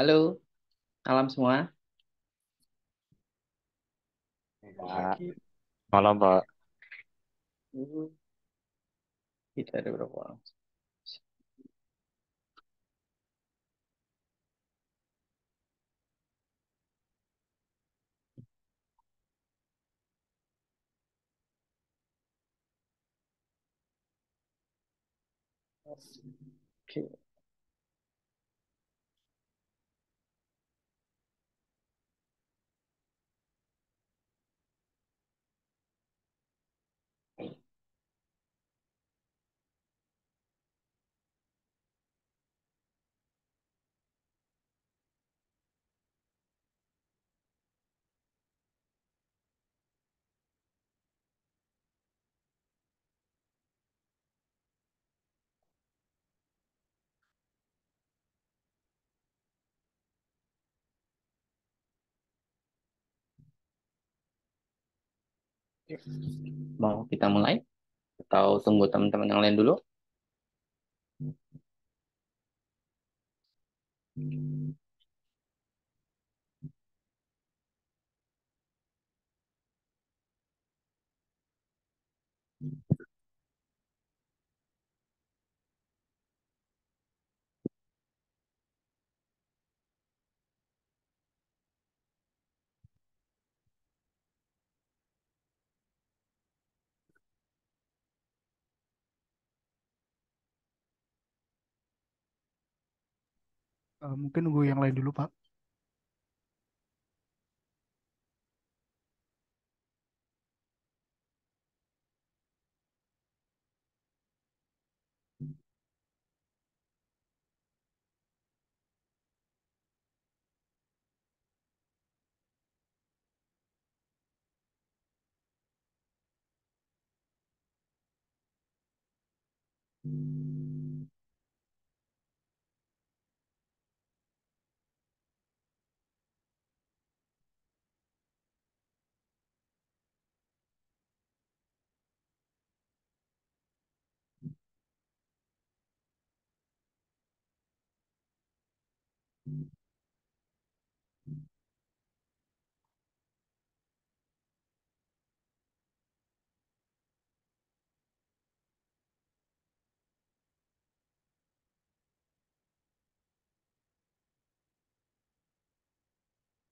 Halo, malam semua. Pagi. malam Pak. Uh, Kita ada berapa orang? Oke. Mau kita mulai? Atau tunggu teman-teman yang lain dulu? Eh, mungkin nunggu yang lain dulu, Pak.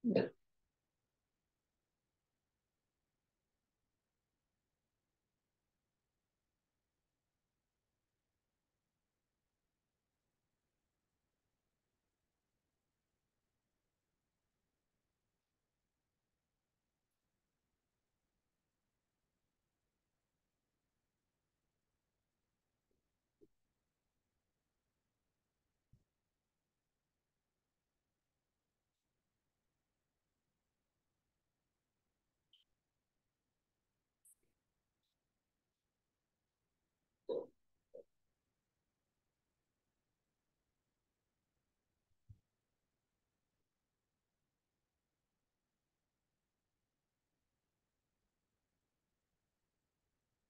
Ya.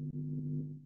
Mm-hmm.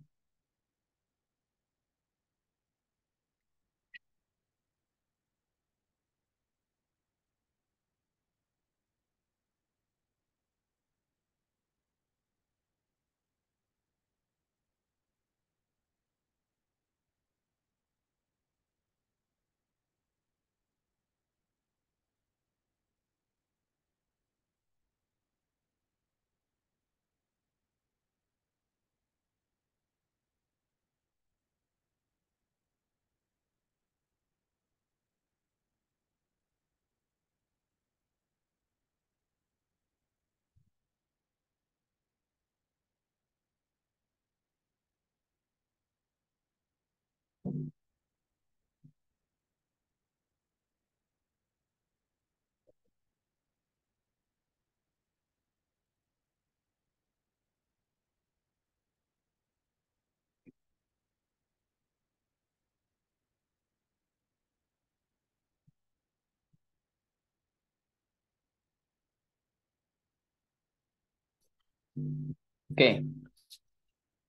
Oke,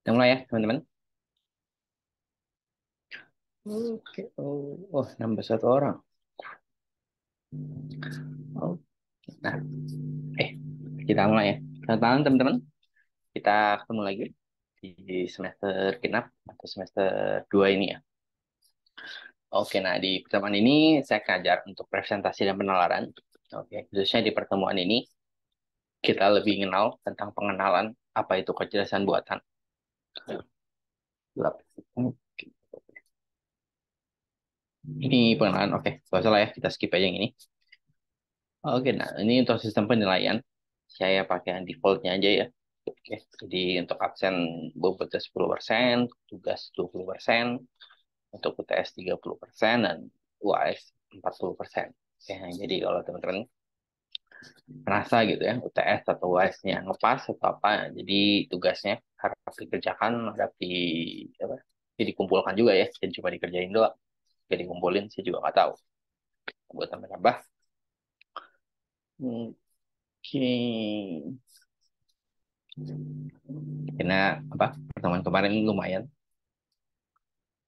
kita mulai ya teman-teman. Oke, oh, oh nambah satu orang. Oh, nah, eh, kita mulai ya. Selamat teman-teman. Kita ketemu lagi di semester genap atau semester 2 ini ya. Oke, nah di pertemuan ini saya akan ajar untuk presentasi dan penalaran. Oke, khususnya di pertemuan ini kita lebih mengenal tentang pengenalan apa itu kecerdasan buatan. Ini pengenalan, oke, okay. salah ya, kita skip aja yang ini. Oke, nah ini untuk sistem penilaian, saya pakai yang defaultnya aja ya. Oke, jadi untuk absen bobotnya 10%, tugas 20%, untuk UTS 30%, dan UAS 40%. Oke, jadi kalau teman-teman merasa gitu ya UTS atau UAS-nya ngepas atau apa jadi tugasnya harus dikerjakan harus di apa jadi dikumpulkan juga ya jadi cuma dikerjain doang. Jadi kumpulin saya juga nggak tahu. Buat tambah-tambah. Oke karena apa pertemuan kemarin lumayan.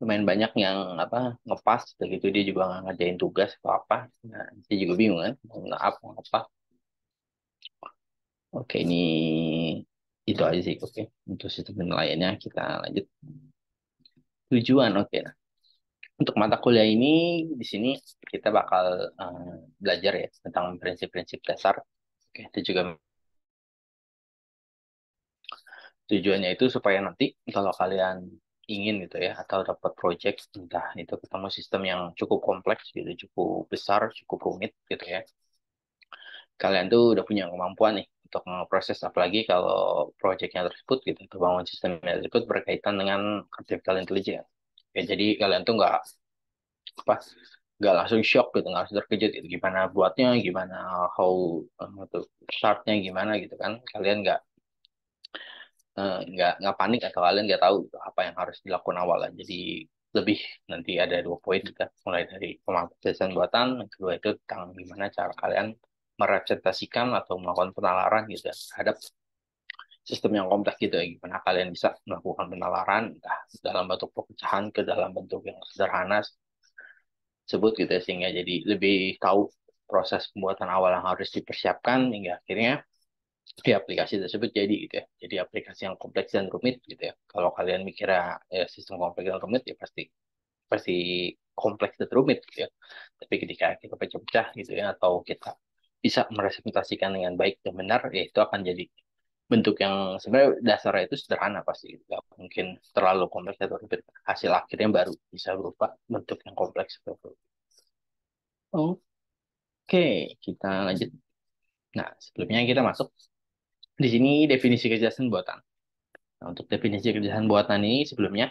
Lumayan banyak yang apa ngepas begitu dia juga nggak ngerjain tugas atau apa. Nah saya juga bingung kan mau apa apa Oke, ini itu aja sih. Oke, untuk sistem penilaiannya kita lanjut. Tujuan, oke. Nah, untuk mata kuliah ini di sini kita bakal uh, belajar ya tentang prinsip-prinsip dasar. Oke, itu juga tujuannya itu supaya nanti kalau kalian ingin gitu ya atau dapat project entah itu ketemu sistem yang cukup kompleks gitu, cukup besar, cukup rumit gitu ya. Kalian tuh udah punya kemampuan nih untuk memproses apalagi kalau proyeknya tersebut gitu atau bangun sistemnya tersebut berkaitan dengan artificial intelligence. Ya jadi kalian tuh nggak apa nggak langsung shock gitu nggak langsung terkejut gitu. Gimana buatnya gimana how uh, startnya gimana gitu kan. Kalian nggak uh, nggak nggak panik atau kalian nggak tahu gitu, apa yang harus dilakukan awal jadi lebih nanti ada dua poin kita mulai dari pemangkusan buatan kedua itu tentang gimana cara kalian merepresentasikan atau melakukan penalaran gitu terhadap sistem yang kompleks gitu. Ya gimana kalian bisa melakukan penalaran entah dalam bentuk pecahan ke dalam bentuk yang sederhana sebut gitu ya sehingga jadi lebih tahu proses pembuatan awal yang harus dipersiapkan hingga akhirnya di aplikasi tersebut jadi gitu ya. Jadi aplikasi yang kompleks dan rumit gitu ya. Kalau kalian mikirnya ya, sistem kompleks dan rumit ya pasti pasti kompleks dan rumit gitu ya. Tapi ketika kita pecah-pecah gitu ya atau kita bisa merepresentasikan dengan baik dan benar, ya itu akan jadi bentuk yang sebenarnya dasarnya itu sederhana pasti. Nggak mungkin terlalu kompleks atau rumit hasil akhirnya baru bisa berupa bentuk yang kompleks oke kita lanjut. Nah sebelumnya kita masuk di sini definisi kejelasan buatan. Nah, untuk definisi kejelasan buatan ini sebelumnya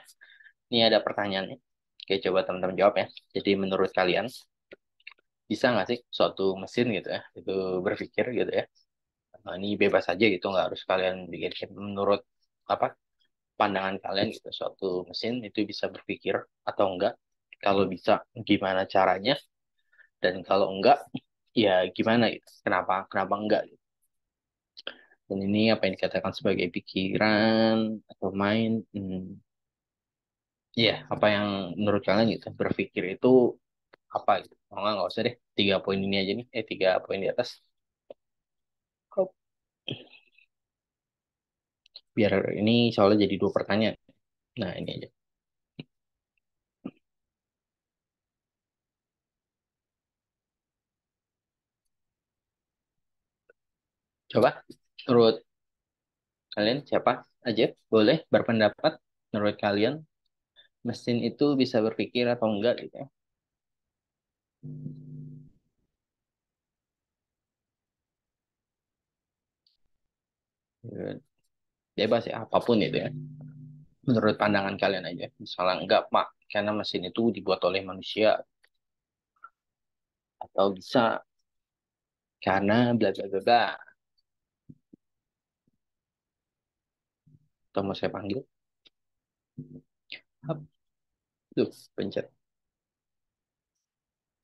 ini ada pertanyaannya. Oke coba teman-teman jawab ya. Jadi menurut kalian bisa nggak sih suatu mesin gitu ya itu berpikir gitu ya. Nah, ini bebas aja gitu nggak harus kalian bikin menurut apa pandangan kalian gitu suatu mesin itu bisa berpikir atau enggak? Kalau bisa gimana caranya? Dan kalau enggak ya gimana gitu? Kenapa kenapa enggak gitu. dan ini apa yang dikatakan sebagai pikiran atau main hmm, ya apa yang menurut kalian gitu? Berpikir itu apa gitu Oh, enggak, nggak usah deh. Tiga poin ini aja nih. Eh, tiga poin di atas. Biar ini soalnya jadi dua pertanyaan. Nah, ini aja. Coba, menurut kalian siapa aja boleh berpendapat menurut kalian mesin itu bisa berpikir atau enggak gitu ya. Bebas ya apa pun itu ya. Menurut pandangan kalian aja. Misalnya enggak pak karena mesin itu dibuat oleh manusia. Atau bisa karena bla bla bla bla. Atau mau saya panggil? Tuh, pencet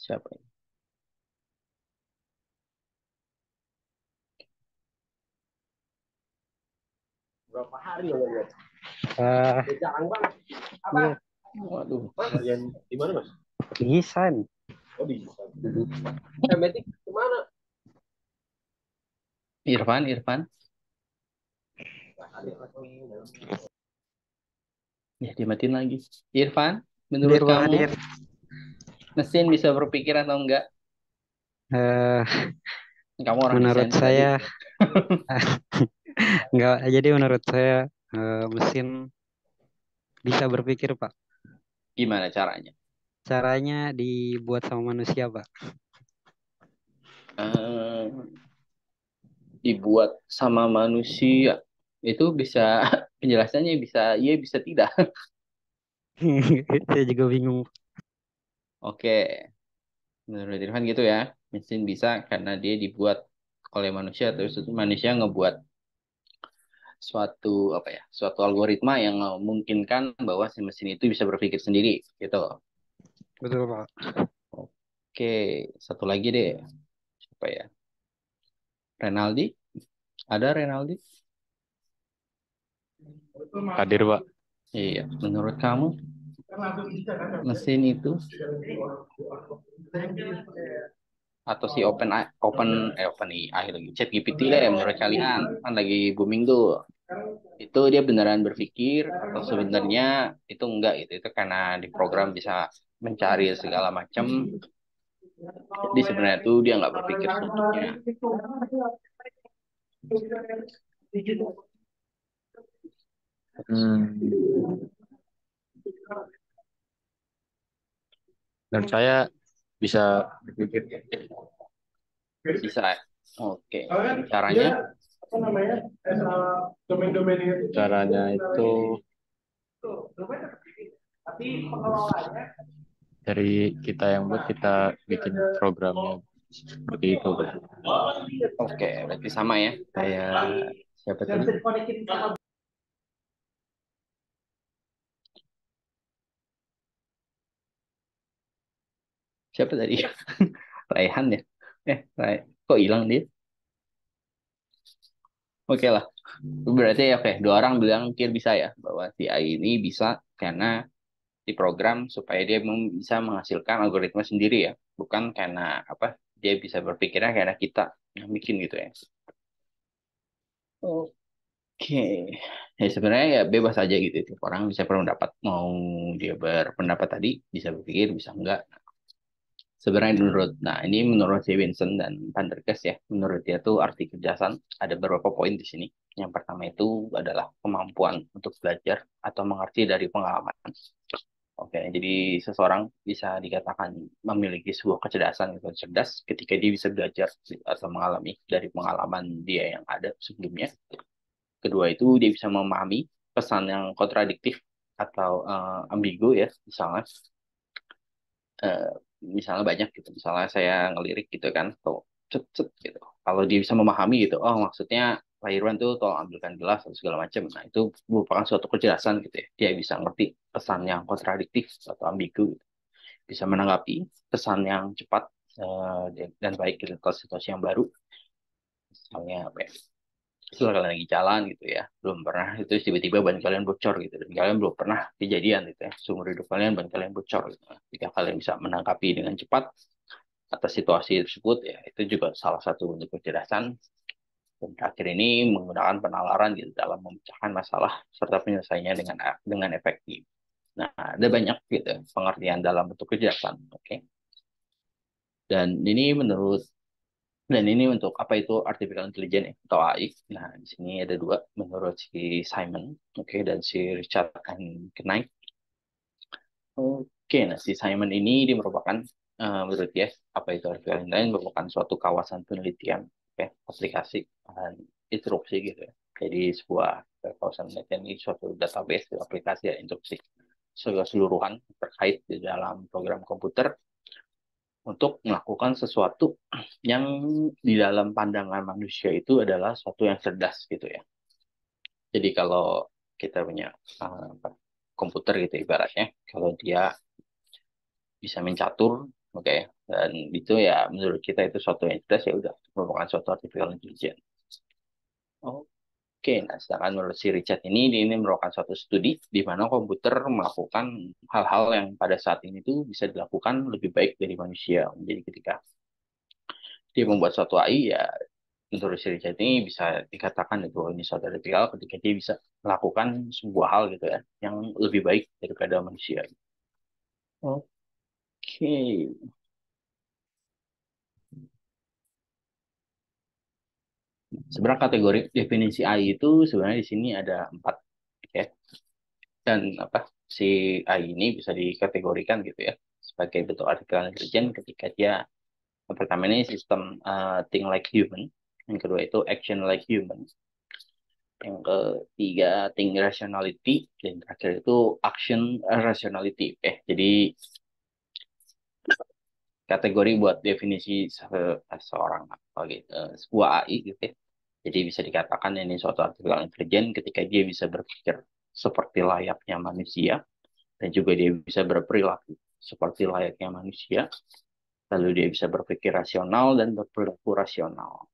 siapa ini berapa hari ya lihat? Eh, Jarang banget. Apa? iya, Waduh. Yang di mana mas? desain. Oh di Eh, metik ke mana? Irfan, Irfan. Ya, dimatiin lagi. Irfan, menurut Pak, kamu hadir. Mesin bisa berpikir atau enggak? Eh, Kamu orang menurut desain saya enggak. Jadi menurut saya eh, mesin bisa berpikir, Pak. Gimana caranya? Caranya dibuat sama manusia, Pak. Eh, dibuat sama manusia itu bisa penjelasannya bisa iya bisa tidak. Saya juga bingung. Oke, menurut Irfan gitu ya. Mesin bisa karena dia dibuat oleh manusia terus itu manusia ngebuat suatu apa ya suatu algoritma yang memungkinkan bahwa si mesin itu bisa berpikir sendiri gitu. Betul, Pak. Oke, satu lagi deh. Siapa ya? Renaldi? Ada Renaldi? Hadir, Pak. Iya, menurut kamu mesin itu. Atau si open open eh open AI lagi. Chat GPT lah ya menurut kalian. Kan lagi booming tuh. Itu dia beneran berpikir atau sebenarnya itu enggak gitu. Itu karena di program bisa mencari segala macam. Jadi sebenarnya itu dia nggak berpikir sebetulnya Hmm. Dan saya bisa berpikir bisa ya? oke. Caranya? Apa namanya? Eh, domain-domain itu. caranya itu Tapi pengelolanya dari kita yang buat kita bikin programnya seperti itu. oke berarti sama ya. Kayak siapa tadi siapa tadi? Raihan ya? Eh Rai kok hilang dia oke lah. Berarti oke dua orang bilang kir bisa ya bahwa si AI ini bisa karena diprogram supaya dia bisa menghasilkan algoritma sendiri ya. Bukan karena apa dia bisa berpikirnya karena kita yang bikin gitu ya. Oke. Ya sebenarnya ya bebas aja gitu. Tiap orang bisa berpendapat. Mau dia berpendapat tadi bisa berpikir bisa enggak sebenarnya menurut nah ini menurut si Vincent dan Van der Kest ya menurut dia tuh arti kecerdasan ada beberapa poin di sini. Yang pertama itu adalah kemampuan untuk belajar atau mengerti dari pengalaman. Oke jadi seseorang bisa dikatakan memiliki sebuah kecerdasan atau cerdas ketika dia bisa belajar atau mengalami dari pengalaman dia yang ada sebelumnya. Kedua itu dia bisa memahami pesan yang kontradiktif atau eh, ambigu ya misalnya eh, misalnya banyak gitu misalnya saya ngelirik gitu kan tuh cet cet gitu. Kalau dia bisa memahami gitu oh maksudnya Pak Irwan tuh tolong ambilkan gelas atau segala macam. Nah itu merupakan suatu kecerdasan gitu ya. Dia bisa ngerti pesan yang kontradiktif atau ambigu gitu. bisa menanggapi pesan yang cepat eh, dan baik gitu ke situasi yang baru. Misalnya apa ya setelah kalian lagi jalan gitu ya belum pernah itu tiba-tiba ban kalian bocor gitu dan kalian belum pernah kejadian gitu ya seumur hidup kalian ban kalian bocor gitu. Jika kalian bisa menanggapi dengan cepat atas situasi tersebut ya itu juga salah satu bentuk kecerdasan dan terakhir ini menggunakan penalaran gitu dalam memecahkan masalah serta penyelesaiannya dengan dengan efektif. Nah ada banyak gitu pengertian dalam bentuk kecerdasan oke? Dan ini menurut dan ini untuk apa itu artificial intelligence ya, atau AI. Nah, di sini ada dua menurut si Simon, oke, dan si Richard and Knight. Oke, nah si Simon ini dia merupakan eh, menurut dia apa itu artificial intelligence merupakan suatu kawasan penelitian, oke, aplikasi dan instruksi gitu ya. Jadi sebuah kawasan penelitian ini suatu database aplikasi dan instruksi keseluruhan terkait di dalam program komputer untuk melakukan sesuatu yang di dalam pandangan manusia itu adalah sesuatu yang cerdas gitu ya. Jadi kalau kita punya uh, komputer gitu ibaratnya, kalau dia bisa mencatur, oke, dan itu ya menurut kita itu sesuatu yang cerdas ya udah merupakan suatu artificial intelligence. Oke, Oke, nah sedangkan menurut si Richard ini, ini merupakan suatu studi di mana komputer melakukan hal-hal yang pada saat ini tuh bisa dilakukan lebih baik dari manusia. Jadi ketika dia membuat suatu AI, ya menurut si Richard ini bisa dikatakan itu ini suatu artikel ketika dia bisa melakukan sebuah hal gitu ya, yang lebih baik daripada manusia. Oke. Sebenarnya kategori definisi AI itu sebenarnya di sini ada empat, ya. Dan apa si AI ini bisa dikategorikan gitu ya sebagai bentuk artificial intelligence ketika dia yang pertama ini sistem uh, think like human, yang kedua itu action like human, yang ketiga think rationality, dan terakhir itu action rationality. Eh, jadi kategori buat definisi se seorang apa gitu, sebuah AI gitu ya. Jadi bisa dikatakan ini suatu artificial intelligence ketika dia bisa berpikir seperti layaknya manusia dan juga dia bisa berperilaku seperti layaknya manusia. Lalu dia bisa berpikir rasional dan berperilaku rasional.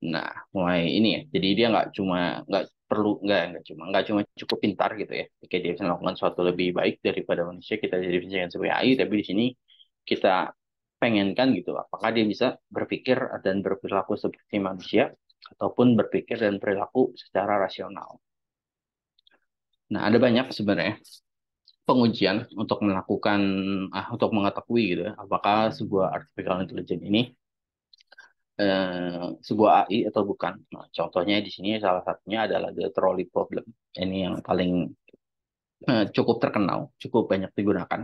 Nah, mulai ini ya. Jadi dia nggak cuma nggak perlu nggak nggak cuma nggak cuma cukup pintar gitu ya. Jika dia bisa melakukan sesuatu lebih baik daripada manusia, kita jadi bisa sebagai AI. Tapi di sini kita pengenkan gitu, apakah dia bisa berpikir dan berperilaku seperti manusia ataupun berpikir dan perilaku secara rasional. Nah, ada banyak sebenarnya pengujian untuk melakukan ah, untuk mengetahui gitu ya, apakah sebuah artificial intelligence ini eh, sebuah AI atau bukan. Nah, contohnya di sini salah satunya adalah the trolley problem. Ini yang paling eh, cukup terkenal, cukup banyak digunakan.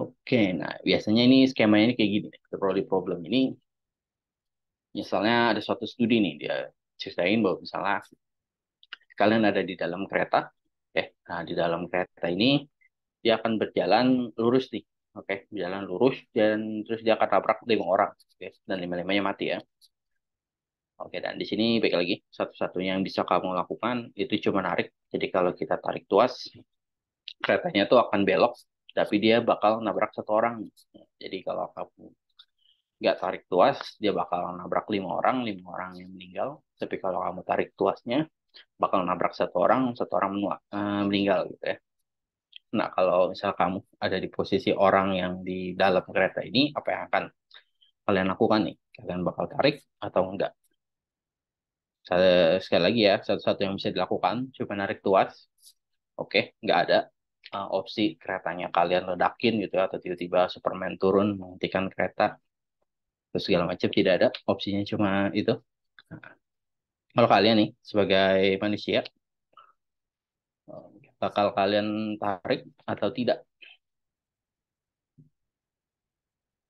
Oke, nah biasanya ini skemanya ini kayak gini. The trolley problem ini, misalnya ada suatu studi nih, dia ceritain bahwa misalnya kalian ada di dalam kereta, eh, nah di dalam kereta ini dia akan berjalan lurus nih, Oke, jalan lurus dan terus dia akan tabrak lima orang, oke, dan lima-limanya mati ya. Oke, dan di sini baik lagi satu-satunya yang bisa kamu lakukan itu cuma narik. Jadi kalau kita tarik tuas, keretanya tuh akan belok, tapi dia bakal nabrak satu orang. Jadi kalau kamu nggak tarik tuas, dia bakal nabrak lima orang, lima orang yang meninggal. Tapi kalau kamu tarik tuasnya, bakal nabrak satu orang, satu orang menua, uh, meninggal gitu ya. Nah, kalau misal kamu ada di posisi orang yang di dalam kereta ini, apa yang akan kalian lakukan nih? Kalian bakal tarik atau enggak? Sekali lagi ya, satu-satu yang bisa dilakukan, coba narik tuas. Oke, enggak ada uh, opsi keretanya kalian ledakin gitu ya, atau tiba-tiba Superman turun menghentikan kereta. Terus segala macam tidak ada, opsinya cuma itu. Nah, kalau kalian nih, sebagai manusia, bakal kalian tarik atau tidak?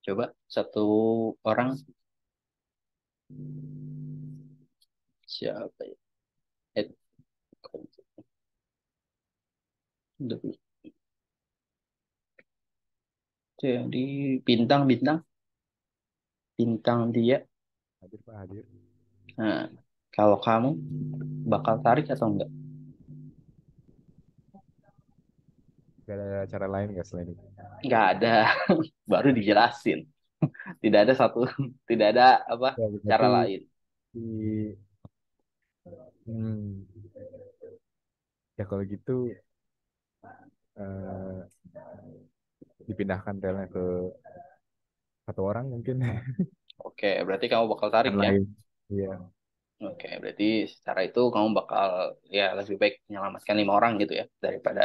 Coba satu orang siapa ya? Ed. Jadi bintang-bintang bintang dia. Hadir Pak, hadir. Nah, kalau kamu bakal tarik atau enggak? Gak ada cara lain nggak selain itu? Nggak ada, baru dijelasin. tidak ada satu, tidak ada apa Ya, cara lain. di hmm, ya kalau gitu eh, dipindahkan relnya ke satu orang mungkin Oke, berarti kamu bakal tarik yang ya? lain. Iya, Oke, berarti secara itu kamu bakal ya lebih baik menyelamatkan lima orang gitu ya daripada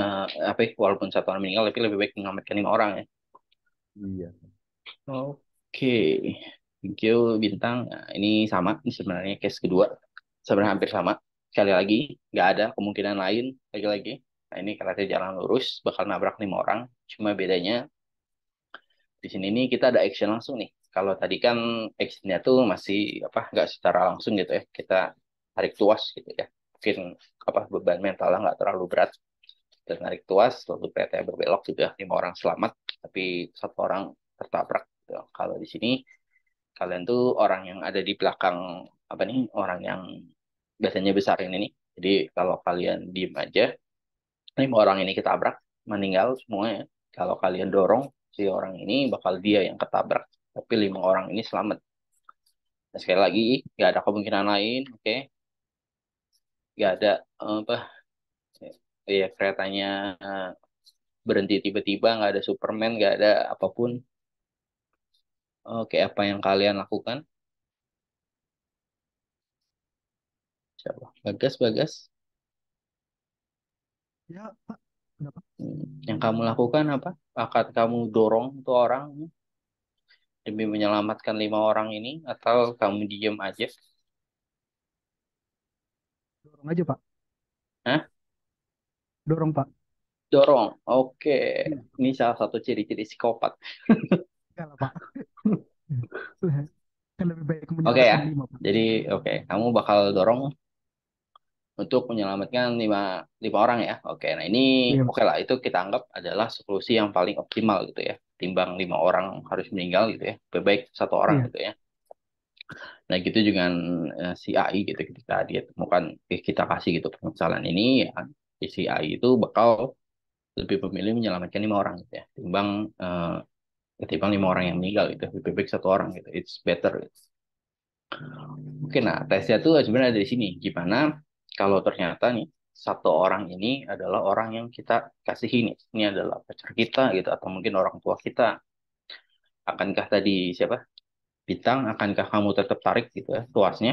eh, apa ya, walaupun satu orang meninggal tapi lebih baik menyelamatkan lima orang ya. iya. Oke, thank you Bintang. Nah, ini sama, ini sebenarnya case kedua. Sebenarnya hampir sama. Sekali lagi, nggak ada kemungkinan lain lagi-lagi. Nah, ini kereta jalan lurus, bakal nabrak lima orang. Cuma bedanya di sini nih kita ada action langsung nih. Kalau tadi kan actionnya tuh masih apa nggak secara langsung gitu ya. Kita tarik tuas gitu ya. Mungkin apa beban mentalnya nggak terlalu berat. Dan narik tuas, lalu kereta berbelok juga lima orang selamat, tapi satu orang tertabrak. Gitu. Kalau di sini kalian tuh orang yang ada di belakang apa nih orang yang biasanya besar ini nih. Jadi kalau kalian diem aja, lima orang ini ketabrak, meninggal semuanya. Kalau kalian dorong si orang ini bakal dia yang ketabrak, tapi lima orang ini selamat. Nah, sekali lagi, nggak ada kemungkinan lain, oke? Nggak ada eh, apa? Ya keretanya eh, berhenti tiba-tiba, nggak ada Superman, nggak ada apa pun. Oke, apa yang kalian lakukan? Siapa? Bagas, Bagas. Ya, Pak. Kenapa? Hmm, Yang kamu lakukan apa? Akan kamu dorong tuh orang demi menyelamatkan lima orang ini, atau kamu diem aja? Dorong aja, Pak. Hah? Dorong, Pak. Dorong. Oke, Iya. ini salah satu ciri-ciri psikopat. Enggak lah, Pak. Kan lebih baik Oke ya. lima, Pak. Jadi, oke, kamu bakal dorong untuk menyelamatkan lima, lima orang ya. Oke, nah ini Pak. oke lah, itu kita anggap adalah solusi yang paling optimal gitu ya. Timbang lima orang harus meninggal gitu ya. Lebih baik satu orang Iya. gitu ya. Nah gitu dengan eh, si AI gitu ketika dia temukan eh, kita kasih gitu permasalahan ini ya si AI itu bakal lebih memilih menyelamatkan lima orang gitu ya. Timbang eh, ketimbang lima orang yang meninggal gitu. Lebih baik satu orang gitu. It's better gitu. Oke, nah tesnya tuh sebenarnya ada di sini. Gimana kalau ternyata nih satu orang ini adalah orang yang kita kasihi nih. Ini adalah pacar kita gitu atau mungkin orang tua kita. Akankah tadi siapa? Bintang, akankah kamu tetap tarik gitu ya tuasnya?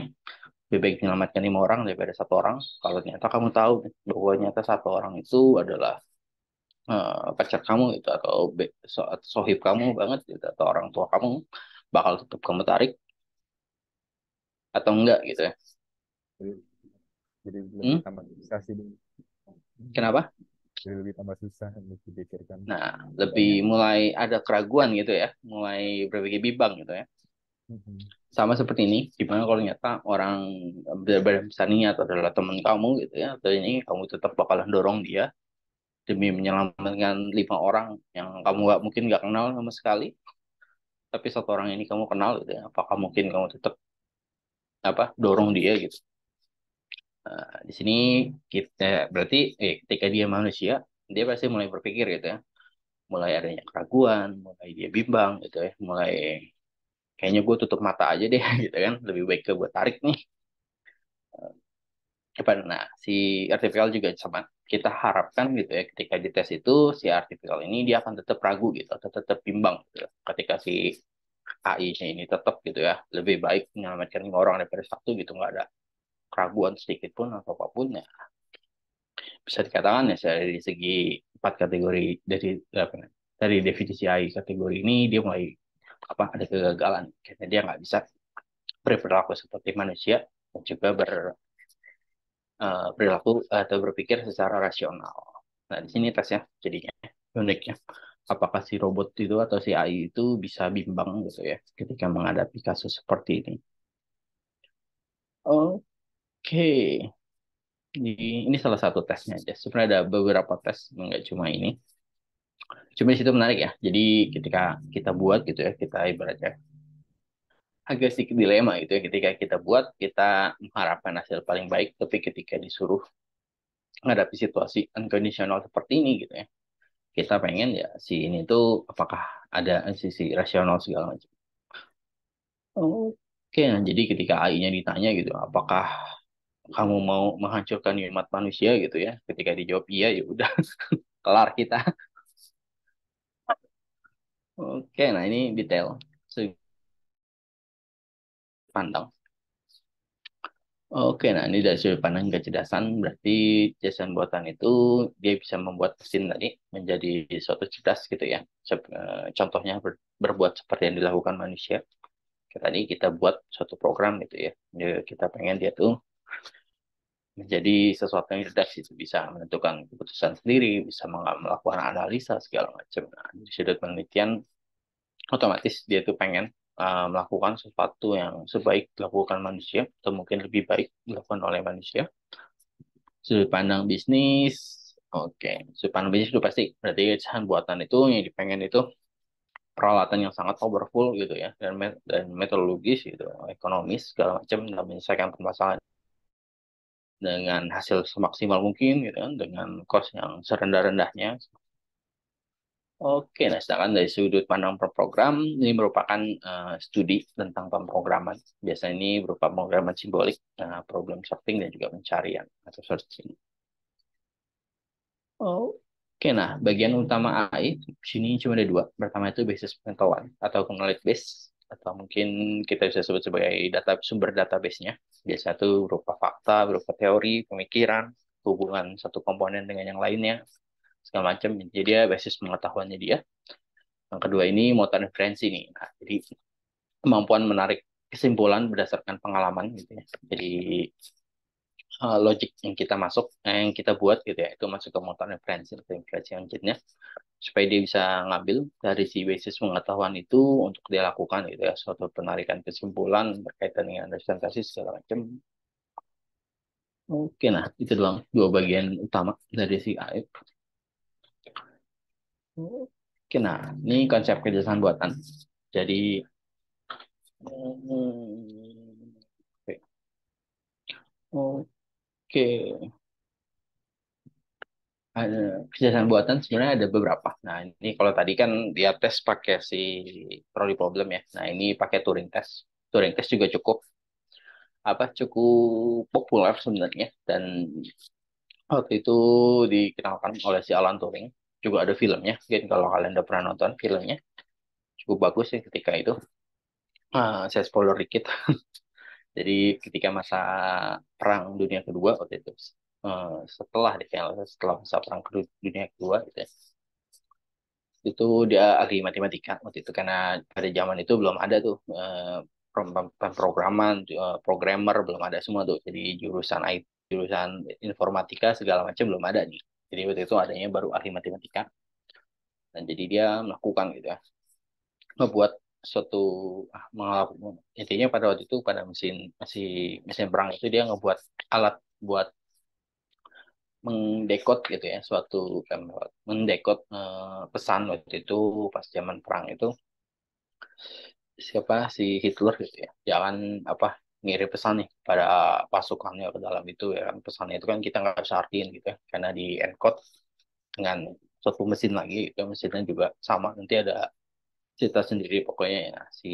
Lebih baik menyelamatkan lima orang daripada satu orang. Kalau ternyata kamu tahu bahwa ternyata satu orang itu adalah eh, pacar kamu gitu atau so, sohib kamu banget gitu atau orang tua kamu bakal tetap kamu tarik atau enggak gitu ya. Jadi, jadi lebih Hmm? tambah susah sih. Kenapa? Jadi lebih tambah susah untuk dipikirkan. Nah, lebih mulai ada keraguan gitu ya, mulai berpikir bimbang gitu ya. Mhm. Sama seperti ini, gimana kalau ternyata orang berbadan besar ini atau adalah teman kamu gitu ya, atau ini kamu tetap bakalan dorong dia demi menyelamatkan lima orang yang kamu nggak mungkin nggak kenal sama sekali, tapi satu orang ini kamu kenal gitu ya, apakah mungkin kamu tetap apa dorong dia gitu? Nah, di sini kita berarti eh, ketika dia manusia, dia pasti mulai berpikir gitu ya, mulai adanya keraguan, mulai dia bimbang gitu ya, mulai kayaknya gue tutup mata aja deh gitu kan, lebih baik ke gue tarik nih. Apa, Nah, si artificial juga sama. Kita harapkan gitu ya, ketika dites itu si artificial ini dia akan tetap ragu gitu, atau tetap bimbang gitu. ya. Ketika si AI-nya ini tetap gitu ya, lebih baik menyelamatkan orang daripada satu gitu, nggak ada keraguan sedikit pun atau apa pun ya. Bisa dikatakan ya dari segi empat kategori dari apa, dari definisi AI kategori ini dia mulai apa ada kegagalan karena dia nggak bisa berperilaku seperti manusia dan juga ber perilaku atau berpikir secara rasional. Nah, di sini tesnya jadinya uniknya. Apakah si robot itu atau si AI itu bisa bimbang gitu ya ketika menghadapi kasus seperti ini. Oke, Di- ini salah satu tesnya aja. Sebenarnya ada beberapa tes, nggak cuma ini. Cuma di situ menarik ya. Jadi ketika kita buat gitu ya, kita ibaratnya agak sedikit dilema gitu ya. Ketika kita buat, kita mengharapkan hasil paling baik, tapi ketika disuruh menghadapi situasi unconditional seperti ini gitu ya, kita pengen ya si ini tuh apakah ada sisi rasional segala macam. Oke, nah jadi ketika AI-nya ditanya gitu, apakah kamu mau menghancurkan umat manusia gitu ya? Ketika dijawab iya, ya udah kelar kita. Oke, nah ini detail pandang. Oke, nah ini dari sudut pandang kecerdasan berarti jason buatan itu dia bisa membuat mesin tadi menjadi suatu cerdas gitu ya. Eh, Contohnya ber- berbuat seperti yang dilakukan manusia. Tadi kita buat suatu program gitu ya. Kita pengen dia tuh menjadi sesuatu yang cerdas itu bisa menentukan keputusan sendiri, bisa melakukan analisa segala macam. Nah, dari sudut penelitian otomatis dia tuh pengen uh, melakukan sesuatu yang sebaik dilakukan manusia atau mungkin lebih baik dilakukan oleh manusia. Sudut pandang bisnis, oke, sudut pandang bisnis itu pasti berarti jahan buatan itu yang dipengen itu peralatan yang sangat powerful gitu ya dan dan metodologis gitu, ekonomis segala macam dalam menyelesaikan permasalahan dengan hasil semaksimal mungkin gitu kan dengan cost yang serendah-rendahnya Oke, nah sedangkan dari sudut pandang program ini merupakan uh, studi tentang pemrograman. Biasanya ini berupa pemrograman simbolik, uh, problem solving dan juga pencarian atau searching. Oke, nah bagian utama AI sini cuma ada dua. Pertama itu basis pengetahuan atau knowledge base atau mungkin kita bisa sebut sebagai data sumber database-nya. Biasa itu berupa fakta, berupa teori, pemikiran, hubungan satu komponen dengan yang lainnya, segala macam. Jadi dia basis pengetahuannya dia. Yang kedua ini motor inferensi nih. Nah, jadi kemampuan menarik kesimpulan berdasarkan pengalaman gitu ya. Jadi uh, logic yang kita masuk, eh, yang kita buat gitu ya, itu masuk ke motor inferensi atau inferensi engine-nya supaya dia bisa ngambil dari si basis pengetahuan itu untuk dia lakukan gitu ya suatu penarikan kesimpulan berkaitan dengan representasi segala macam. Oke, nah itu doang dua bagian utama dari si AIP. Oke, nah, ini konsep kerjasama buatan. Jadi, hmm, oke. Oke. Ada kerjasama buatan sebenarnya ada beberapa. Nah, ini kalau tadi kan dia tes pakai si trolley problem ya. Nah, ini pakai Turing test. Turing test juga cukup apa cukup populer sebenarnya dan waktu itu dikenalkan oleh si Alan Turing juga ada filmnya mungkin kalau kalian udah pernah nonton filmnya cukup bagus sih ketika itu uh, saya spoiler dikit jadi ketika masa perang dunia kedua waktu itu uh, setelah setelah masa perang dunia kedua gitu ya, itu dia ahli matematika waktu itu karena pada zaman itu belum ada tuh uh, pemrograman uh, programmer belum ada semua tuh jadi jurusan IT jurusan informatika segala macam belum ada nih jadi waktu itu adanya baru ahli matematika. Dan jadi dia melakukan gitu ya. Membuat suatu ah, intinya pada waktu itu pada mesin masih mesin perang itu dia ngebuat alat buat mendekot gitu ya suatu mendekot eh, pesan waktu itu pas zaman perang itu. Siapa? Si Hitler gitu ya. Jangan apa ngirim pesan nih pada pasukannya ke dalam itu ya kan. Pesannya itu kan kita nggak bisa artiin gitu ya karena di encode dengan suatu mesin lagi. Itu mesinnya juga sama nanti ada cerita sendiri pokoknya ya si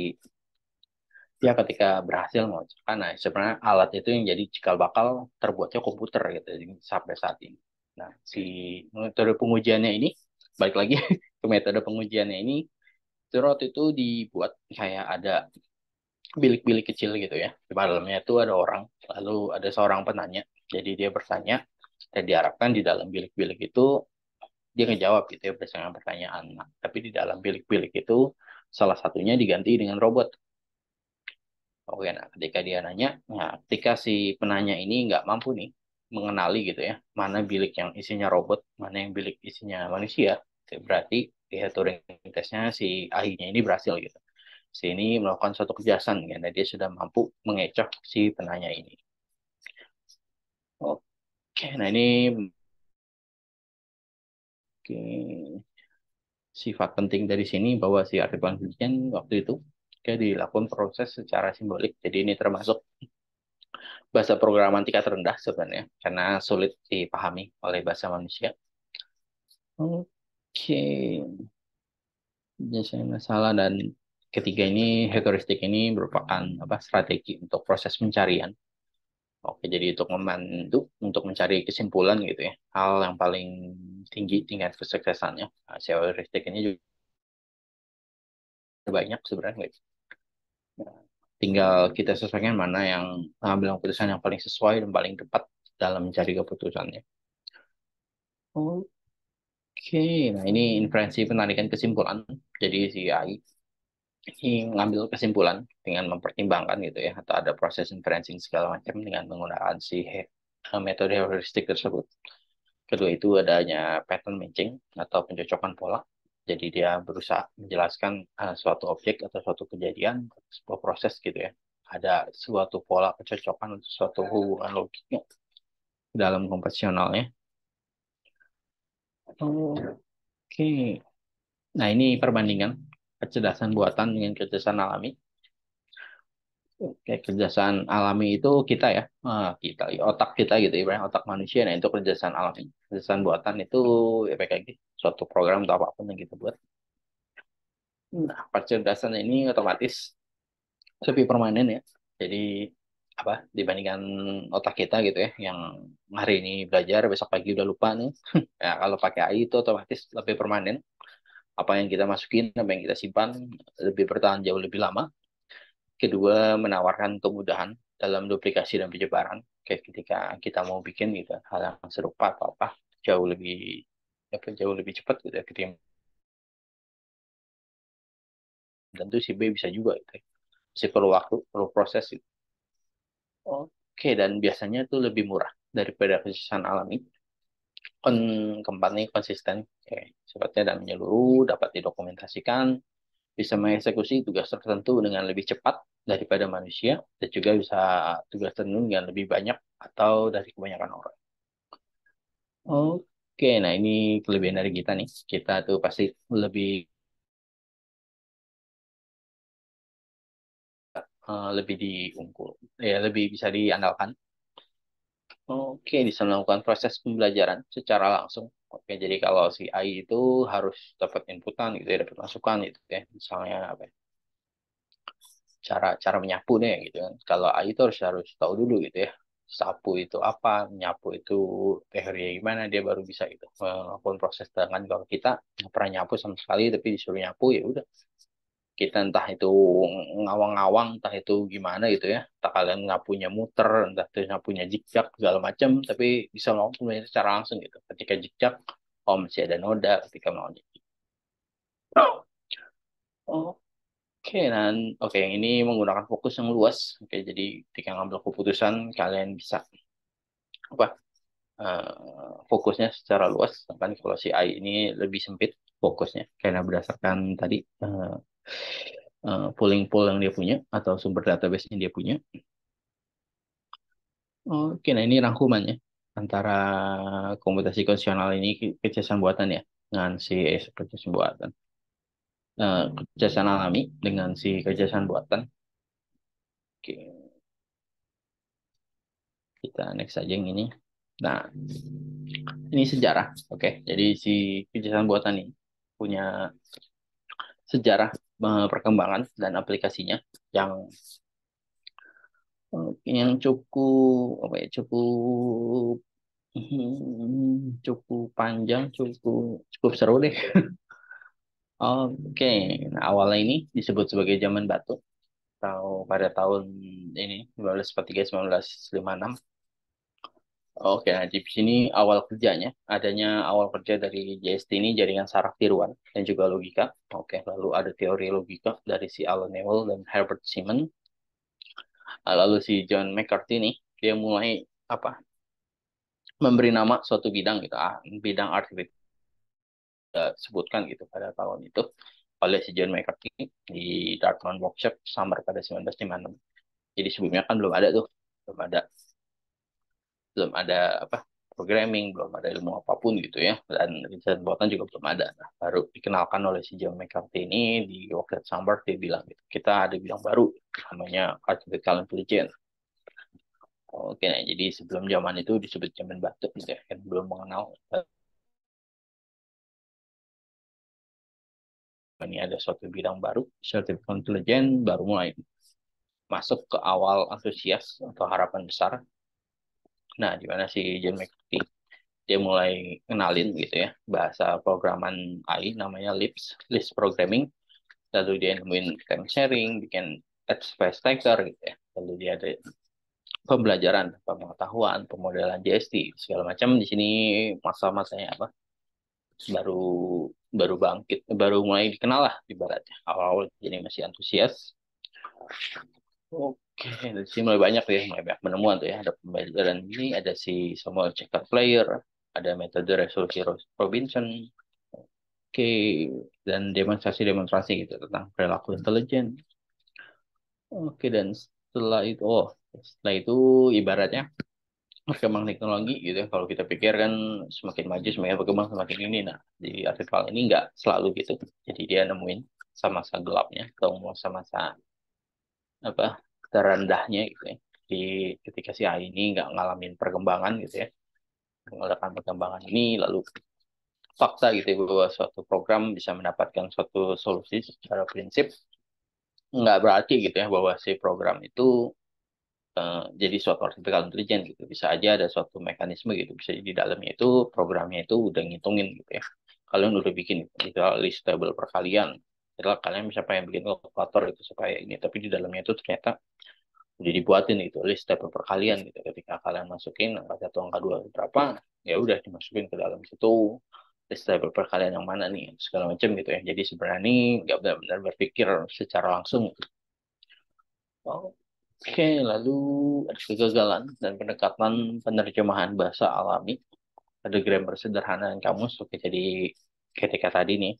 ya ketika berhasil mau karena sebenarnya alat itu yang jadi cikal bakal terbuatnya komputer gitu sampai saat ini nah si metode pengujiannya ini balik lagi ke metode pengujiannya ini Terus itu dibuat kayak ada bilik-bilik kecil gitu ya. Di dalamnya itu ada orang, lalu ada seorang penanya. Jadi dia bertanya, dan diharapkan di dalam bilik-bilik itu dia ngejawab gitu ya berdasarkan pertanyaan. Nah, tapi di dalam bilik-bilik itu salah satunya diganti dengan robot. Oke, nah ketika dia nanya, nah ketika si penanya ini nggak mampu nih mengenali gitu ya, mana bilik yang isinya robot, mana yang bilik isinya manusia, berarti ya Turing tesnya si ahlinya ini berhasil gitu sini melakukan suatu kejahatan karena dia sudah mampu mengecoh si penanya ini. Oke, nah ini Oke. Sifat penting dari sini bahwa si artikel penelitian waktu itu kayak dilakukan proses secara simbolik. Jadi ini termasuk bahasa programan tingkat rendah sebenarnya karena sulit dipahami oleh bahasa manusia. Oke. Biasanya masalah dan ketiga ini heuristik ini merupakan apa strategi untuk proses pencarian. Oke, jadi untuk membantu untuk mencari kesimpulan gitu ya, hal yang paling tinggi tingkat kesuksesannya. Nah, si heuristik ini juga banyak sebenarnya. Nah, tinggal kita sesuaikan mana yang mengambil keputusan yang paling sesuai dan paling tepat dalam mencari keputusannya. Oke, nah ini inferensi penarikan kesimpulan. Jadi si AI mengambil kesimpulan dengan mempertimbangkan gitu ya atau ada proses inferencing segala macam dengan menggunakan si eh, metode heuristik tersebut. Kedua itu adanya pattern matching atau pencocokan pola. Jadi dia berusaha menjelaskan uh, suatu objek atau suatu kejadian, sebuah proses gitu ya. Ada suatu pola pencocokan atau suatu hubungan logiknya dalam kompetisionalnya. Oke. Okay. Nah, ini perbandingan kecerdasan buatan dengan kecerdasan alami. Kayak kecerdasan alami itu kita ya, Ah, kita otak kita gitu, ibaratnya otak manusia. Nah itu kecerdasan alami. Kecerdasan buatan itu ya kayak gitu, suatu program atau apa pun yang kita buat. Nah, kecerdasan ini otomatis lebih permanen ya. Jadi apa dibandingkan otak kita gitu ya, yang hari ini belajar, besok pagi udah lupa nih. Ya, kalau pakai AI itu otomatis lebih permanen. Apa yang kita masukin, apa yang kita simpan, lebih bertahan jauh lebih lama. Kedua, menawarkan kemudahan dalam duplikasi dan penyebaran. Kayak ketika kita mau bikin gitu, hal yang serupa atau apa, jauh lebih apa jauh lebih cepat gitu ya ketimbang tentu si B bisa juga gitu ya. Masih perlu waktu, perlu proses gitu. Oke, dan biasanya itu lebih murah daripada kecerdasan alami. Kon keempatnya konsisten, oke, sifatnya dan menyeluruh, dapat didokumentasikan, bisa mengeksekusi tugas tertentu dengan lebih cepat daripada manusia, dan juga bisa tugas tertentu dengan lebih banyak atau dari kebanyakan orang. Oke, nah ini kelebihan dari kita nih. Kita tuh pasti lebih uh, lebih diunggul, ya lebih bisa diandalkan. Oke, bisa melakukan proses pembelajaran secara langsung. Oke, jadi kalau si AI itu harus dapat inputan gitu ya, dapat masukan gitu ya. Misalnya apa ya? Cara cara menyapu deh gitu kan. Kalau AI itu harus harus tahu dulu gitu ya. Sapu itu apa, menyapu itu teori gimana, dia baru bisa gitu melakukan proses dengan kalau kita pernah nyapu sama sekali tapi disuruh nyapu ya udah kita entah itu ngawang-ngawang, entah itu gimana gitu ya. Entah kalian nyapunya muter, entah itu nyapunya jikjak, segala macam, tapi bisa langsung secara langsung gitu. Ketika jikjak, oh masih ada noda, ketika mau jikjak. Oke, dan oke yang ini menggunakan fokus yang luas. Oke, jadi ketika ngambil keputusan, kalian bisa apa? Uh, fokusnya secara luas. Kan kalau si AI ini lebih sempit fokusnya karena berdasarkan tadi uh, uh, polling pool yang dia punya atau sumber database yang dia punya. Oke, nah ini rangkumannya antara komputasi konvensional ini kecerdasan buatan ya dengan si kecerdasan buatan. Uh, kecerdasan alami dengan si kecerdasan buatan. Oke. Kita next aja yang ini. Nah, ini sejarah. Oke, jadi si kecerdasan buatan ini punya sejarah eh, perkembangan dan aplikasinya yang eh, yang cukup apa ya cukup hmm, cukup panjang cukup cukup seru deh. Oke, nah awalnya ini disebut sebagai zaman batu atau pada tahun ini 1943-1956 Oke, nah di sini awal kerjanya, adanya awal kerja dari JST ini jaringan saraf tiruan dan juga logika. Oke, lalu ada teori logika dari si Alan Newell dan Herbert Simon. Nah, lalu si John McCarthy ini, dia mulai apa? Memberi nama suatu bidang gitu, ah, bidang artificial sebutkan gitu pada tahun itu oleh si John McCarthy di Dartmouth Workshop Summer pada 1956. Jadi sebelumnya kan belum ada tuh, belum ada belum ada apa programming, belum ada ilmu apa pun gitu ya, dan riset buatan juga belum ada. Nah, baru dikenalkan oleh si John McCarthy ini di Oxford Summer dia bilang gitu, kita ada bidang baru namanya artificial intelligence. Oke, nah, jadi sebelum zaman itu disebut zaman batu gitu ya, kan belum mengenal ini ada suatu bidang baru, artificial intelligence baru mulai masuk ke awal antusias atau harapan besar Nah, di mana si John McCarthy dia mulai kenalin gitu ya bahasa programan AI namanya Lisp, Lisp programming. Lalu dia nemuin time sharing, bikin space stacker gitu ya. Lalu dia ada pembelajaran, pengetahuan, pemodelan JST segala macam di sini masa-masanya apa? baru baru bangkit, baru mulai dikenal lah ibaratnya. Awal-awal jadi masih antusias. Oke, dari sini mulai banyak ya, mulai banyak penemuan tuh ya. Ada pembelajaran ini, ada si Samuel Checker Player, ada metode resolusi Robinson, oke, dan demonstrasi-demonstrasi gitu tentang perilaku intelijen. Oke, dan setelah itu, oh, setelah itu ibaratnya perkembangan teknologi gitu ya. Kalau kita pikir kan semakin maju, semakin berkembang, semakin ini. Nah, di artikel ini nggak selalu gitu. Jadi dia nemuin sama-sama gelapnya atau masa-masa apa terendahnya gitu ya. Di ketika si AI ini nggak ngalamin perkembangan gitu ya mengadakan perkembangan ini lalu fakta gitu ya bahwa suatu program bisa mendapatkan suatu solusi secara prinsip nggak berarti gitu ya bahwa si program itu uh, jadi suatu artificial intelligence gitu. Bisa aja ada suatu mekanisme gitu bisa di dalamnya itu programnya itu udah ngitungin gitu ya. Kalian udah bikin itu list table perkalian setelah kalian bisa pengen bikin kalkulator itu supaya ini tapi di dalamnya itu ternyata udah dibuatin itu list table perkalian gitu ketika kalian masukin angka satu angka dua berapa ya udah dimasukin ke dalam situ list table perkalian yang mana nih segala macam gitu ya jadi sebenarnya ini nggak benar-benar berpikir secara langsung Oke, lalu ada kegagalan dan pendekatan penerjemahan bahasa alami. Ada grammar sederhana dan kamus. Oke, jadi ketika tadi nih,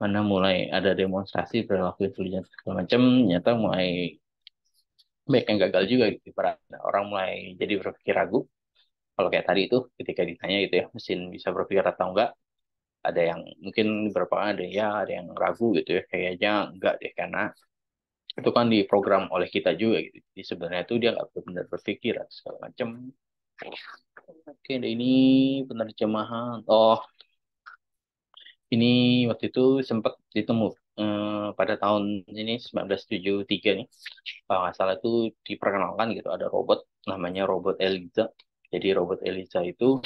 mana mulai ada demonstrasi perilaku intelijen segala macam, nyata mulai banyak yang gagal juga gitu. Para orang mulai jadi berpikir ragu. Kalau kayak tadi itu, ketika ditanya gitu ya, mesin bisa berpikir atau enggak, ada yang mungkin beberapa ada ya, ada yang ragu gitu ya, kayaknya enggak deh, karena itu kan diprogram oleh kita juga gitu. Jadi sebenarnya itu dia nggak benar berpikir segala macam. Oke, ini penerjemahan. Oh, ini waktu itu sempat ditemu eh, pada tahun ini 1973 nih. Kalau nggak salah itu diperkenalkan gitu ada robot namanya robot Eliza. Jadi robot Eliza itu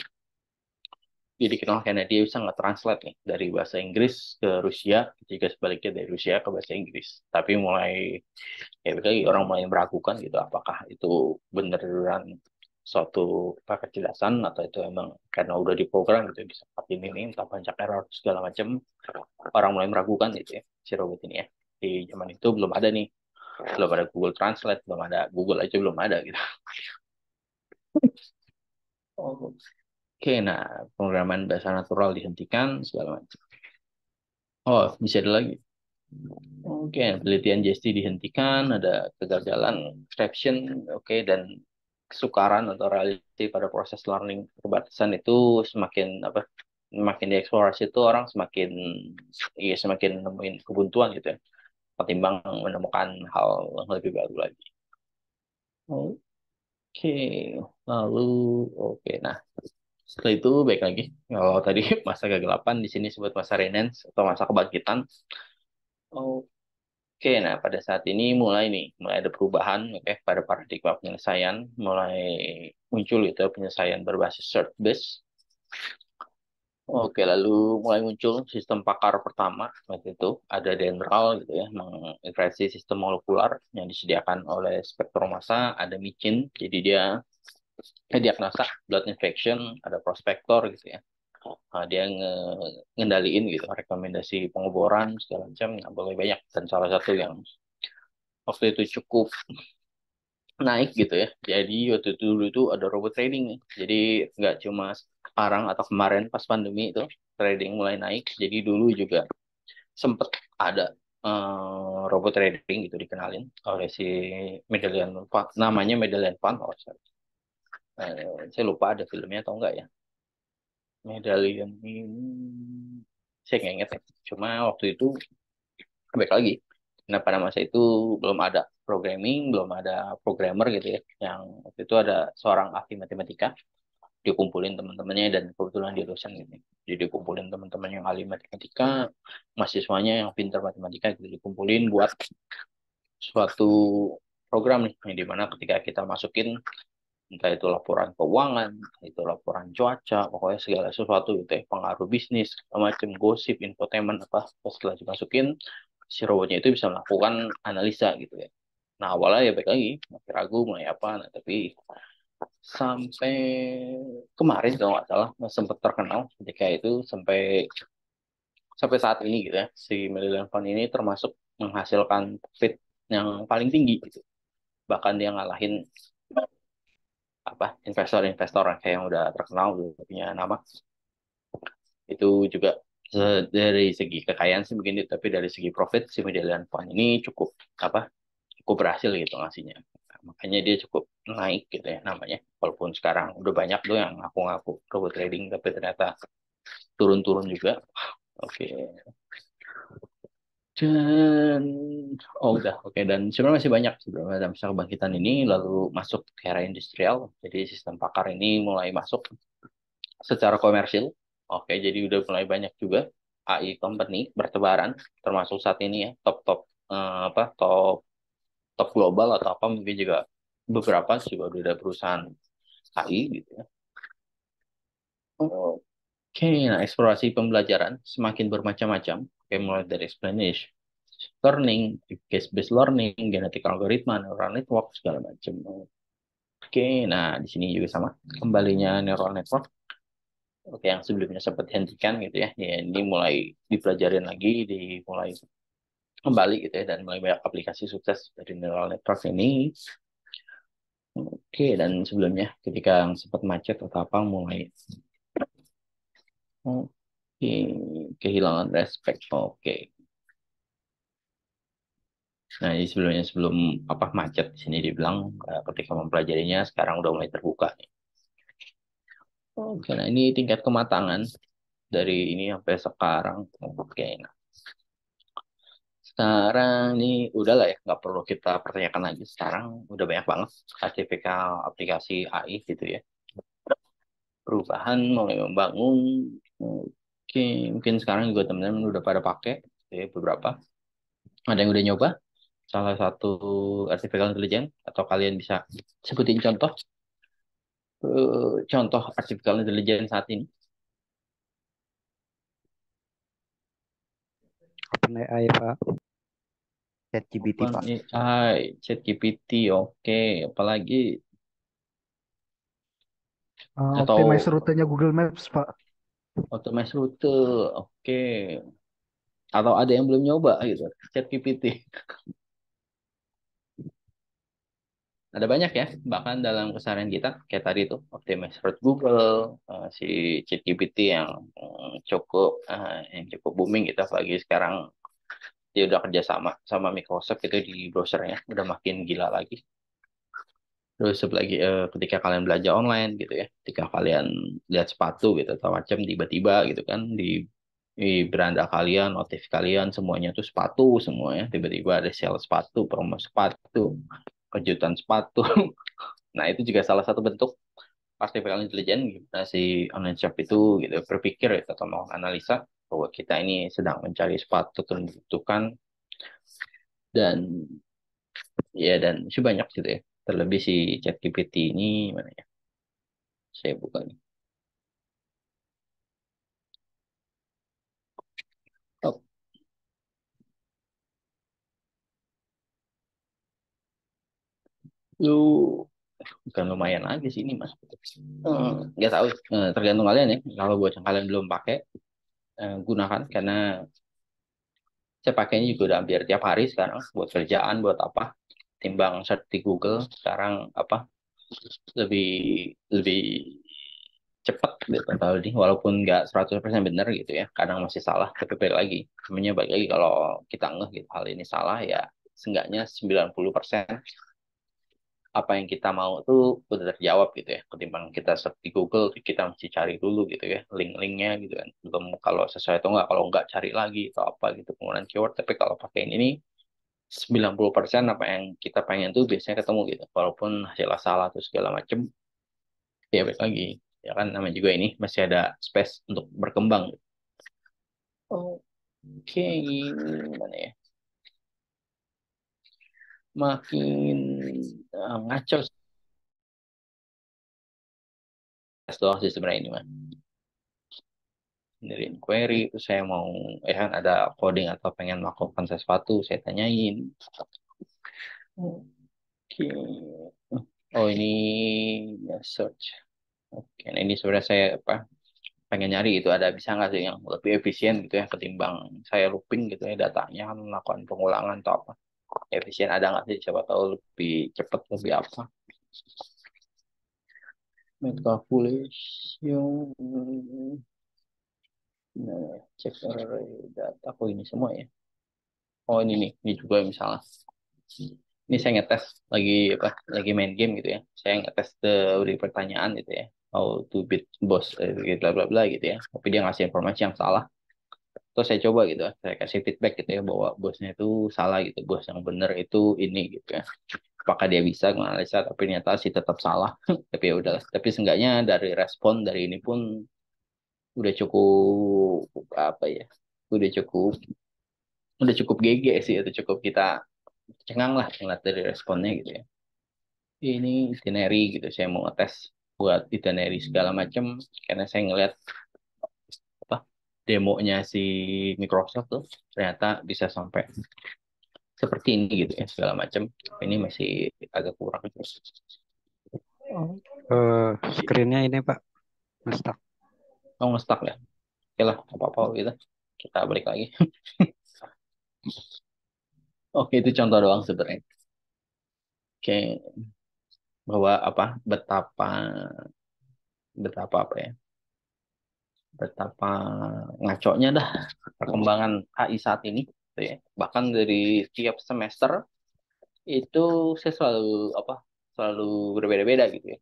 dia dikenal karena dia bisa nge-translate nih dari bahasa Inggris ke Rusia, jika sebaliknya dari Rusia ke bahasa Inggris. Tapi mulai ya orang mulai meragukan gitu apakah itu beneran suatu kecerdasan atau itu emang karena udah diprogram gitu bisa seperti ini entah banyak error segala macam orang mulai meragukan gitu ya si robot ini ya di zaman itu belum ada nih belum ada Google Translate belum ada Google aja belum ada gitu oh. Oke, nah pemrograman bahasa natural dihentikan segala macam. Oh, bisa ada lagi. Oke, penelitian JST dihentikan, ada kegagalan extraction, oke, dan kesukaran atau reality pada proses learning perbatasan itu semakin apa semakin dieksplorasi itu orang semakin ya semakin nemuin kebuntuan gitu ya ketimbang menemukan hal yang lebih baru lagi. Oke, lalu oke, nah setelah itu baik lagi. Kalau tadi masa kegelapan di sini sebut masa renens atau masa kebangkitan. Oke, nah pada saat ini mulai nih, mulai ada perubahan oke pada paradigma penyelesaian, mulai muncul itu penyelesaian berbasis search base. Oke, lalu mulai muncul sistem pakar pertama, waktu itu ada Dendral gitu ya, mengintegrasi sistem molekular yang disediakan oleh spektrum massa, ada micin, jadi dia diagnosa blood infection, ada prospektor gitu ya. Nah, dia nge ngendaliin gitu rekomendasi pengeboran segala macam nggak boleh banyak. Dan salah satu yang waktu itu cukup naik gitu ya. Jadi waktu itu dulu itu ada robot trading jadi nggak cuma sekarang atau kemarin pas pandemi itu trading mulai naik. Jadi dulu juga sempet ada uh, robot trading gitu dikenalin oleh si Medallion Fund namanya Medallion Fund oh eh, saya lupa ada filmnya atau enggak ya Medallion ini saya nggak ingat ya. cuma waktu itu baik lagi. Nah pada masa itu belum ada programming belum ada programmer gitu ya. Yang waktu itu ada seorang ahli matematika dikumpulin teman-temannya dan kebetulan di dosen gitu. Jadi dikumpulin teman-teman yang ahli matematika mahasiswanya yang pintar matematika gitu dikumpulin buat suatu program nih yang di mana ketika kita masukin entah itu laporan keuangan, itu laporan cuaca, pokoknya segala sesuatu itu ya, pengaruh bisnis, macam gosip, infotainment apa, setelah dimasukin si robotnya itu bisa melakukan analisa gitu ya. Nah awalnya ya baik lagi, masih ragu mulai apa, nah tapi sampai kemarin kalau nggak salah sempat terkenal ketika itu sampai sampai saat ini gitu ya si Medallion Fund ini termasuk menghasilkan profit yang paling tinggi gitu bahkan dia ngalahin apa investor-investor kayak yang udah terkenal udah punya nama. Itu juga dari segi kekayaan sih begini tapi dari segi profit si Medallion Fund ini cukup apa cukup berhasil gitu ngasihnya. Makanya dia cukup naik gitu ya namanya walaupun sekarang udah banyak tuh yang ngaku-ngaku robot trading tapi ternyata turun-turun juga. Oke. okay. Dan oh udah oke dan sebenarnya masih banyak sebenarnya dalam masa kebangkitan ini lalu masuk ke era industrial. Jadi sistem pakar ini mulai masuk secara komersil. Oke, jadi udah mulai banyak juga AI company bertebaran termasuk saat ini ya top-top eh, apa top top global atau apa mungkin juga beberapa juga udah ada perusahaan AI gitu ya. Oke, nah eksplorasi pembelajaran semakin bermacam-macam. Oke, mulai dari explanation, learning, case-based learning, genetic algoritma, neural network, segala macam. Oke, nah di sini juga sama kembalinya neural network. Oke, yang sebelumnya sempat dihentikan gitu ya, ya ini mulai dipelajarin lagi, dimulai kembali gitu ya, dan mulai banyak aplikasi sukses dari neural network ini. Oke, dan sebelumnya ketika sempat macet atau apa mulai Oke, kehilangan respect. Oke. Nah, jadi sebelumnya sebelum apa macet di sini dibilang eh, ketika mempelajarinya sekarang udah mulai terbuka nih. Oke, nah ini tingkat kematangan dari ini sampai sekarang. Oke, nah sekarang ini udah lah ya, nggak perlu kita pertanyakan lagi. Sekarang udah banyak banget tipikal aplikasi AI gitu ya. Perubahan mulai membangun. Oke, mungkin sekarang juga teman-teman udah pada pakai ya, beberapa. Ada yang udah nyoba salah satu artificial intelligence atau kalian bisa sebutin contoh eh, contoh artificial intelligence saat ini. OpenAI Pak. ChatGPT Pak. AI, ChatGPT, oke. Apalagi Ah, Atau- optimize rutenya Google Maps, Pak. Optimize rute, oke. Atau ada yang belum nyoba gitu, ChatGPT. Ada banyak ya, bahkan dalam keseharian kita, kayak tadi tuh, Optimize Route Google, eh, si ChatGPT yang eh, cukup eh, yang cukup booming gitu, apalagi sekarang dia udah kerjasama sama Microsoft itu di browsernya, udah makin gila lagi. Terus lagi eh, ketika kalian belanja online gitu ya, ketika kalian lihat sepatu gitu atau macam tiba-tiba gitu kan di di beranda kalian, notif kalian semuanya tuh sepatu semuanya, tiba-tiba ada sale sepatu, promo sepatu, kejutan sepatu. Nah, itu juga salah satu bentuk artificial intelligence gimana si online shop itu gitu berpikir gitu, atau mau analisa bahwa kita ini sedang mencari sepatu yang dibutuhkan dan ya dan masih banyak gitu ya. Terlebih si ChatGPT ini mana ya? Saya buka nih. Oh. Lu bukan lumayan lagi sih ini mas. Nggak tahu, Eh, tergantung kalian ya. Kalau buat yang kalian belum pakai, eh, gunakan karena saya pakainya juga udah hampir tiap hari sekarang buat kerjaan, buat apa. Timbang search di Google sekarang apa lebih lebih cepat gitu tahu nih walaupun nggak 100% benar gitu ya kadang masih salah tapi balik lagi namanya balik lagi kalau kita ngeh gitu hal ini salah ya seenggaknya 90% apa yang kita mau tuh udah terjawab gitu ya ketimbang kita search di Google kita mesti cari dulu gitu ya link-linknya gitu kan belum kalau sesuai atau enggak kalau enggak cari lagi atau apa gitu penggunaan keyword tapi kalau pakai ini 90% apa yang kita pengen tuh biasanya ketemu gitu. Walaupun hasilnya salah atau segala macem ya balik lagi ya kan namanya juga ini masih ada space untuk berkembang. Oke gimana ya? Makin ah, ngaco doang sih sebenarnya ini mah sendirian query itu saya mau eh kan ada coding atau pengen melakukan sesuatu saya tanyain. Oke. Oh ini ya, search. Oke nah ini sebenarnya saya apa pengen nyari itu ada bisa nggak sih yang lebih efisien gitu ya ketimbang saya looping gitu ya datanya kan melakukan pengulangan atau apa. Efisien ada nggak sih? Siapa tahu lebih cepat lebih apa. Metcalculation nah, cek array data. Oh ini semua ya? Oh ini nih ini juga misalnya. Ini saya ngetes lagi apa lagi main game gitu ya. Saya ngetes teori pertanyaan gitu ya. How to beat boss gitu bla bla bla gitu ya. Tapi dia ngasih informasi yang salah. Terus saya coba gitu, saya kasih feedback gitu ya bahwa bosnya itu salah gitu, bos yang benar itu ini gitu ya. Apakah dia bisa menganalisa, tapi ternyata sih tetap salah. tapi ya udahlah. Tapi seenggaknya dari respon dari ini pun udah cukup apa ya, udah cukup udah cukup GG sih, itu cukup kita cengang lah ngeliat dari responnya gitu ya. Ini itinerary gitu, saya mau ngetes buat itinerary segala macam karena saya ngeliat apa demonya si Microsoft tuh ternyata bisa sampai seperti ini gitu ya segala macam. Ini masih agak kurang. Eh, screennya ini Pak, ngestak. Oh nge-stuck ya? Oke lah, apa-apa gitu. Kita balik lagi. Oke, itu contoh doang sebenarnya. Oke, bahwa apa betapa betapa apa ya betapa ngaconya dah perkembangan AI saat ini gitu ya bahkan dari tiap semester itu saya selalu apa selalu berbeda-beda gitu ya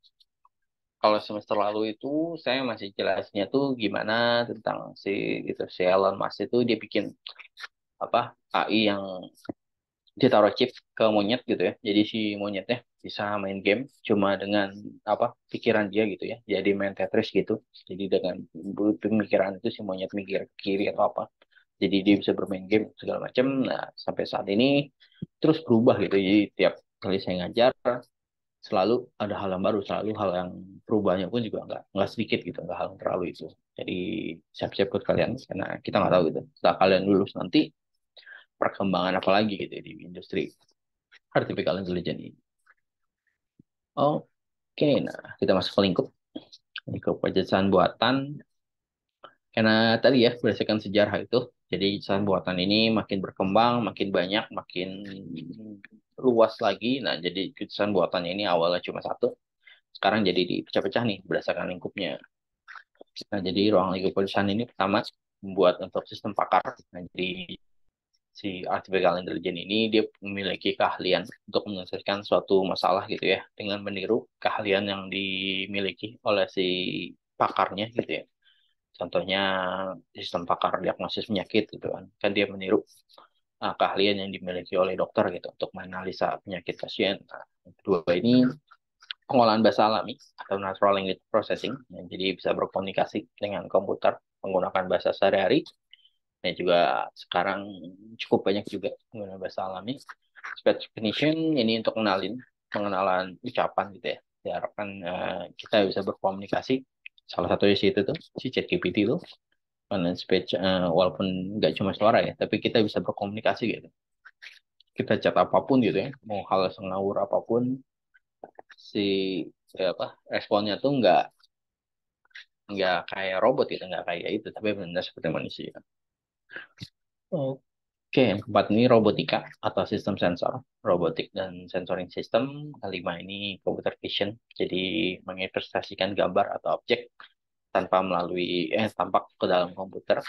kalau semester lalu itu saya masih jelasnya tuh gimana tentang si itu si Elon Musk itu dia bikin apa AI yang dia taruh chip ke monyet gitu ya. Jadi si monyetnya bisa main game cuma dengan apa pikiran dia gitu ya. Jadi main Tetris gitu. Jadi dengan pemikiran itu si monyet mikir kiri atau apa. Jadi dia bisa bermain game segala macam. Nah sampai saat ini terus berubah gitu. Jadi tiap kali saya ngajar selalu ada hal yang baru, selalu hal yang perubahannya pun juga nggak nggak sedikit gitu, nggak hal yang terlalu itu. Jadi siap-siap buat kalian karena kita nggak tahu gitu. Setelah kalian lulus nanti perkembangan apa lagi gitu ya di industri artificial intelligence ini. Oke, nah kita masuk ke lingkup lingkup pejajahan buatan. Karena tadi ya berdasarkan sejarah itu, jadi jasa buatan ini makin berkembang, makin banyak, makin luas lagi. Nah, jadi jasa buatan ini awalnya cuma satu, sekarang jadi dipecah-pecah nih berdasarkan lingkupnya. Nah, jadi ruang lingkup perusahaan ini pertama membuat untuk sistem pakar. Nah, jadi si artificial intelligence ini dia memiliki keahlian untuk menyelesaikan suatu masalah gitu ya dengan meniru keahlian yang dimiliki oleh si pakarnya gitu ya. Contohnya sistem pakar diagnosis penyakit gitu kan. Kan dia meniru uh, keahlian yang dimiliki oleh dokter gitu untuk menganalisa penyakit pasien. Nah, kedua ini pengolahan bahasa alami atau natural language processing. Ya, jadi bisa berkomunikasi dengan komputer menggunakan bahasa sehari-hari Nah, juga sekarang cukup banyak juga menggunakan bahasa alami. Speech recognition ini untuk kenalin pengenalan ucapan gitu ya. Diharapkan uh, kita bisa berkomunikasi. Salah satu sih itu tuh si ChatGPT itu dengan speech uh, walaupun nggak cuma suara ya, tapi kita bisa berkomunikasi gitu. Kita chat apa pun gitu ya, mau hal sengawur apa pun si ya apa responnya tuh nggak nggak kayak robot gitu, nggak kayak itu, tapi benar seperti manusia. Oke, yang keempat ini robotika atau sistem sensor, robotik dan sensoring system. Kelima ini computer vision, jadi menginvestasikan gambar atau objek tanpa melalui eh tampak ke dalam komputer.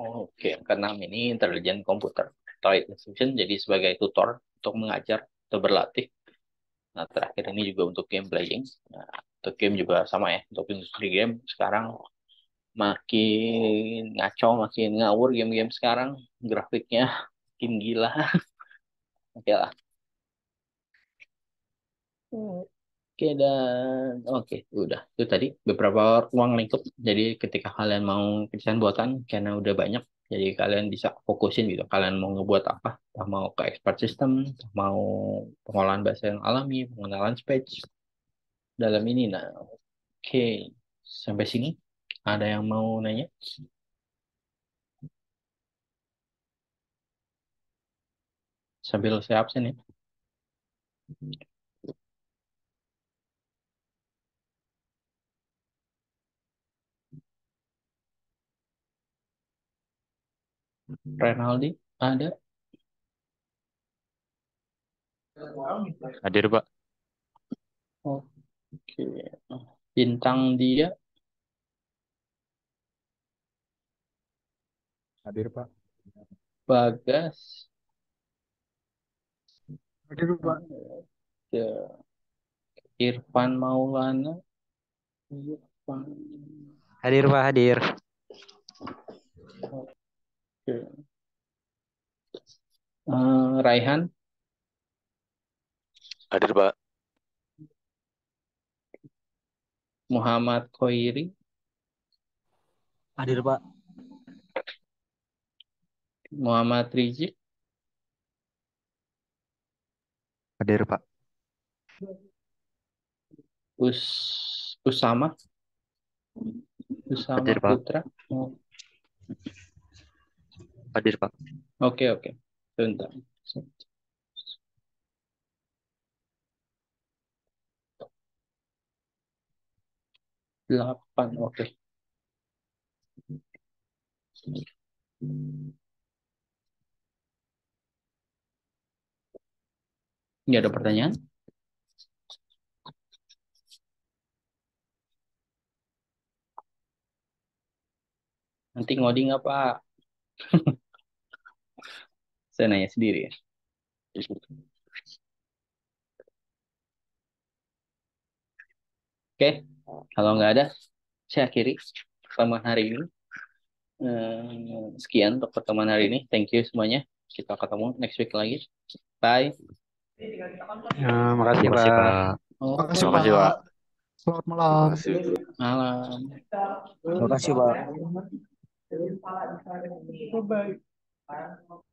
Oke, yang keenam ini intelligent computer atau intelligence jadi sebagai tutor untuk mengajar atau berlatih. Nah, terakhir ini juga untuk game playing. Nah, untuk game juga sama ya, untuk industri game sekarang makin ngaco, makin ngawur game-game sekarang. Grafiknya makin gila. Oke lah. Oke dan oke udah itu tadi beberapa ruang lingkup. Jadi ketika kalian mau desain buatan karena udah banyak, jadi kalian bisa fokusin gitu. Kalian mau ngebuat apa? Entah mau ke expert system, entah mau pengolahan bahasa yang alami, pengenalan speech dalam ini. Nah, oke sampai sini ada yang mau nanya? Sambil saya absen ya. Renaldi, ada? Hadir, Pak. Oke. Bintang dia Hadir, Pak. Bagas. Hadir, Pak. Ya. Irfan Maulana. Irfan. Hadir, Pak, hadir. Oke. Uh, Raihan. Hadir, Pak. Muhammad Khoiri. Hadir, Pak. Muhammad Rizik, Hadir, Pak. Us Usama, Usama Hadir, Pak. Putra. Oh, Hadir, Pak. Oke, oke. Sebentar. Delapan, oke. Ini ada pertanyaan? Nanti ngoding nggak, Pak? Saya nanya sendiri ya. Oke, kalau nggak ada, saya akhiri pertemuan hari ini. Eh, Sekian untuk pertemuan hari ini. Thank you semuanya. Kita ketemu next week lagi. Bye. Ya, makasih Terima kasih, Pak. Pak. Oh, Makasih, Terima kasih, Pak. Selamat Terima malam. kasih. malam. Terima kasih, Pak. Bye.